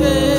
faith.